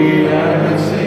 the atmosphere.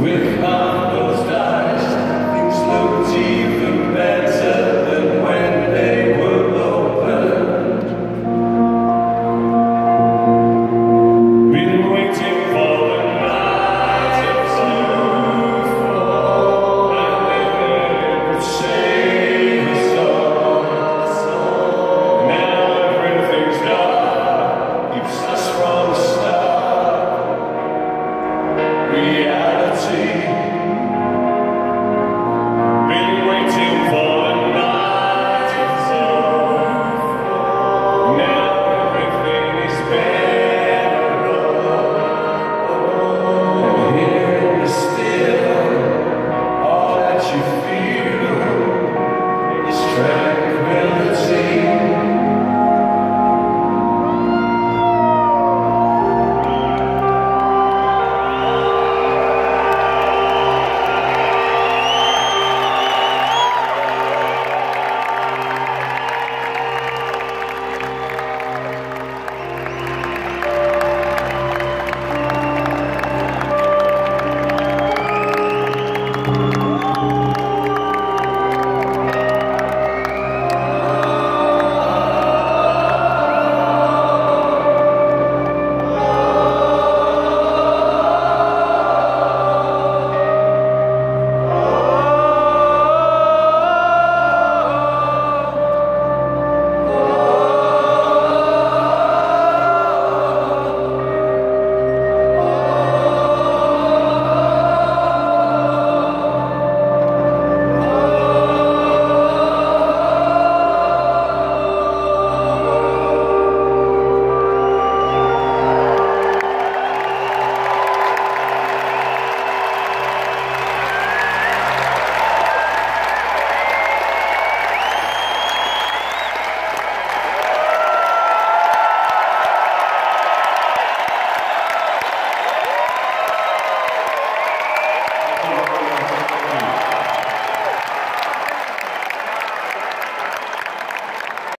With half